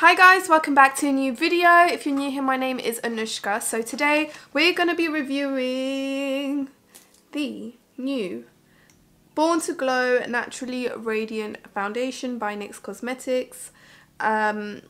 Hi guys, welcome back to a new video. If you're new here, my name is Anoushka. So today we're going to be reviewing the new Born to Glow Naturally Radiant Foundation by NYX Cosmetics. Um,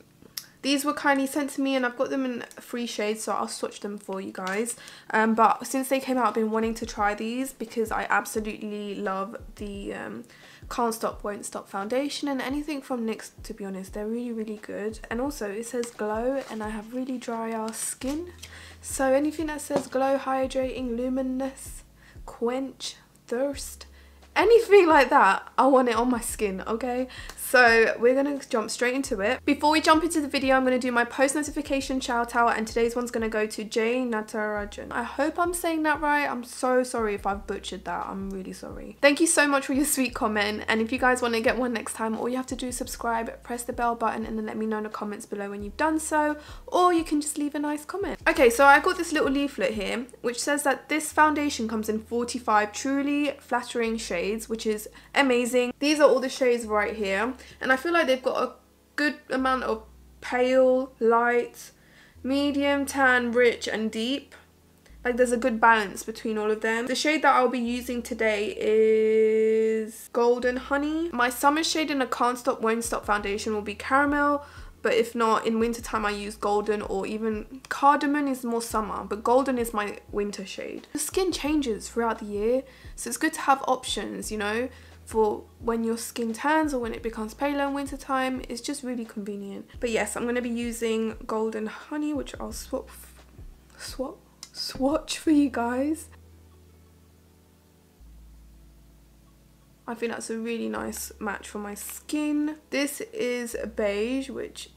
these were kindly sent to me and I've got them in free shades so I'll swatch them for you guys. Um, but since they came out I've been wanting to try these because I absolutely love the um, Can't Stop Won't Stop foundation and anything from NYX to be honest they're really really good. And also it says glow and I have really dry ass skin so anything that says glow, hydrating, luminous, quench, thirst anything like that I want it on my skin okay so we're gonna jump straight into it. Before we jump into the video I'm gonna do my post notification shout out and today's one's gonna go to Jay Natarajan. I hope I'm saying that right. I'm so sorry if I've butchered that. I'm really sorry. Thank you so much for your sweet comment and if you guys want to get one next time all you have to do is subscribe press the bell button and then let me know in the comments below when you've done so or you can just leave a nice comment. Okay so I got this little leaflet here which says that this foundation comes in 45 truly flattering shades, which is amazing. These are all the shades right here. And I feel like they've got a good amount of pale, light, medium, tan, rich and deep. Like there's a good balance between all of them. The shade that I'll be using today is Golden Honey. My summer shade in a Can't Stop Won't Stop foundation will be Caramel but if not in wintertime I use golden or even cardamom is more summer but golden is my winter shade. The skin changes throughout the year so it's good to have options you know for when your skin turns or when it becomes paler in wintertime it's just really convenient. But yes I'm going to be using golden honey which I'll swap swap swatch for you guys. I think that's a really nice match for my skin. This is a beige, which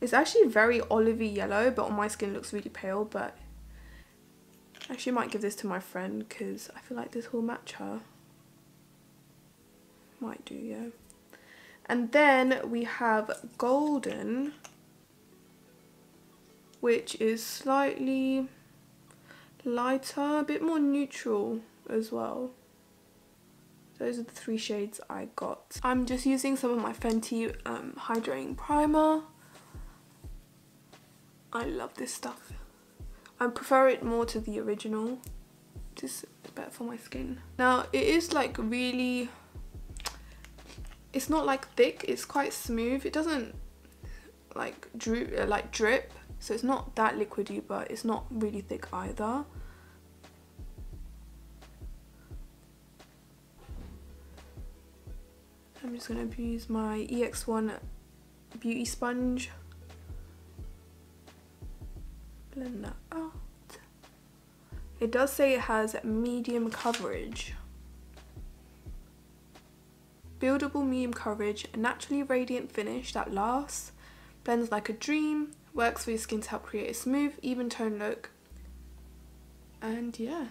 it's actually very olivey yellow, but on my skin looks really pale, but I actually might give this to my friend because I feel like this will match her. Might do, yeah. And then we have golden, which is slightly lighter, a bit more neutral as well. Those are the three shades I got. I'm just using some of my Fenty um, Hydrating Primer. I love this stuff. I prefer it more to the original. Just better for my skin. Now it is like really, it's not like thick, it's quite smooth. It doesn't like droop, uh, like drip. So it's not that liquidy, but it's not really thick either. I'm just going to use my EX1 beauty sponge blend that out. It does say it has medium coverage. Buildable medium coverage, a naturally radiant finish that lasts, blends like a dream, works for your skin to help create a smooth, even tone look. And yeah,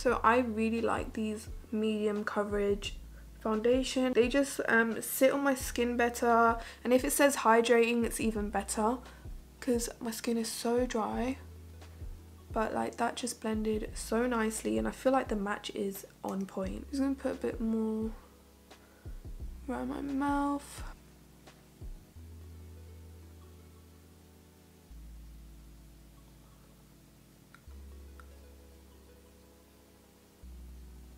So I really like these medium coverage foundation. They just um, sit on my skin better and if it says hydrating it's even better because my skin is so dry but like that just blended so nicely and I feel like the match is on point. I'm just to put a bit more around my mouth.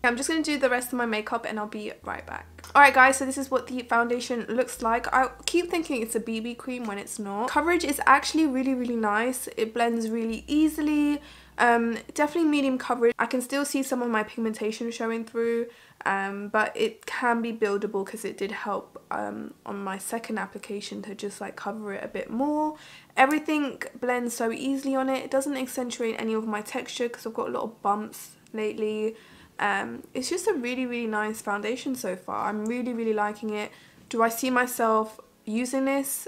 I'm just going to do the rest of my makeup and I'll be right back. Alright guys, so this is what the foundation looks like. I keep thinking it's a BB cream when it's not. Coverage is actually really, really nice. It blends really easily. Um, definitely medium coverage. I can still see some of my pigmentation showing through, um, but it can be buildable because it did help um, on my second application to just like cover it a bit more. Everything blends so easily on it. It doesn't accentuate any of my texture because I've got a lot of bumps lately. Um, it's just a really, really nice foundation so far. I'm really, really liking it. Do I see myself using this?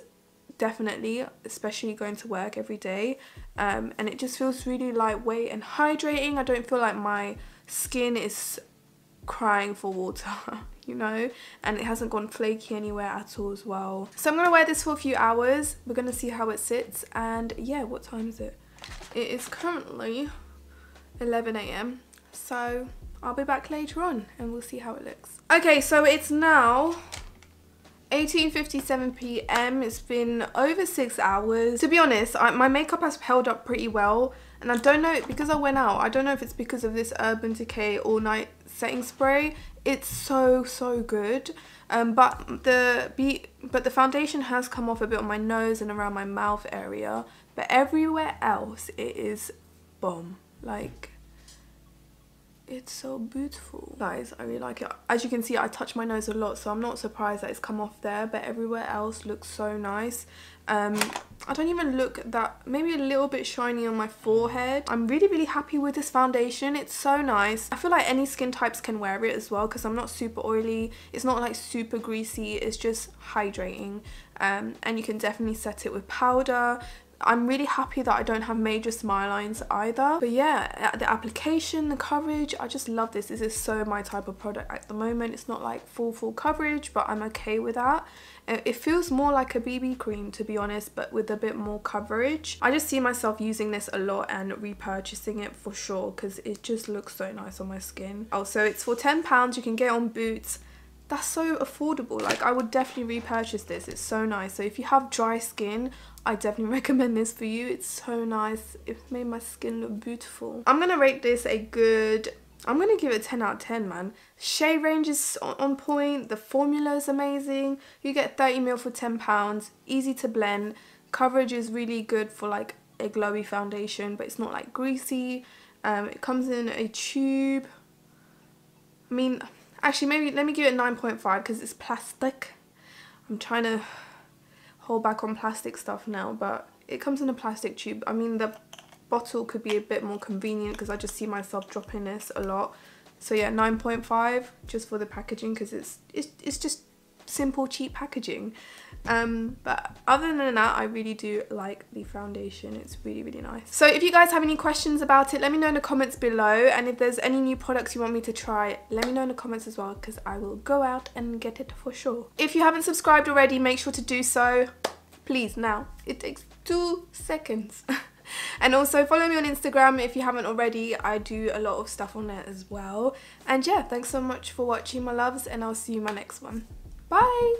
Definitely, especially going to work every day. Um, and it just feels really lightweight and hydrating. I don't feel like my skin is crying for water, you know? And it hasn't gone flaky anywhere at all as well. So I'm to wear this for a few hours. We're to see how it sits. And yeah, what time is it? it is currently 11 a.m. So I'll be back later on and we'll see how it looks. Okay, so it's now 18.57 p.m. It's been over six hours. To be honest, I, my makeup has held up pretty well. And I don't know, because I went out, I don't know if it's because of this Urban Decay All Night Setting Spray. It's so, so good. Um, but the be but the foundation has come off a bit on my nose and around my mouth area. But everywhere else, it is bomb. Like, it's so beautiful. Guys i really like it. As you can see i touch my nose a lot so i'm not surprised that it's come off there but everywhere else looks so nice. Um i don't even look that maybe a little bit shiny on my forehead. I'm really really happy with this foundation. It's so nice. I feel like any skin types can wear it as well because i'm not super oily. It's not like super greasy. It's just hydrating. Um, and you can definitely set it with powder I'm really happy that I don't have major smile lines either. But yeah, uh, the application, the coverage, I just love this. This is so my type of product at the moment. It's not like full, full coverage, but I'm okay with that. Uh, it feels more like a BB cream to be honest, but with a bit more coverage. I just see myself using this a lot and repurchasing it for sure because it just looks so nice on my skin. Oh, also, it's for £10. You can get on Boots that's so affordable like i would definitely repurchase this it's so nice so if you have dry skin I definitely recommend this for you. It's so nice. It made my skin look beautiful. I'm going to rate this a good... I'm going to give it 10 out of 10, man. Shade range is on point. The formula is amazing. You get 30ml for £10. Easy to blend. Coverage is really good for like a glowy foundation, but it's not like greasy. Um, it comes in a tube. I mean, actually, maybe let me give it 9.5 because it's plastic. I'm trying to hold back on plastic stuff now but it comes in a plastic tube. I mean the bottle could be a bit more convenient because I just see myself dropping this a lot. So yeah 9.5 just for the packaging because it's, it's it's just simple cheap packaging um, but other than that I really do like the foundation it's really really nice so if you guys have any questions about it let me know in the comments below and if there's any new products you want me to try let me know in the comments as well because I will go out and get it for sure if you haven't subscribed already make sure to do so please now it takes two seconds and also follow me on Instagram if you haven't already. I do a lot of stuff on there as well. And yeah, thanks so much for watching my loves and I'll see you in my next one. Bye!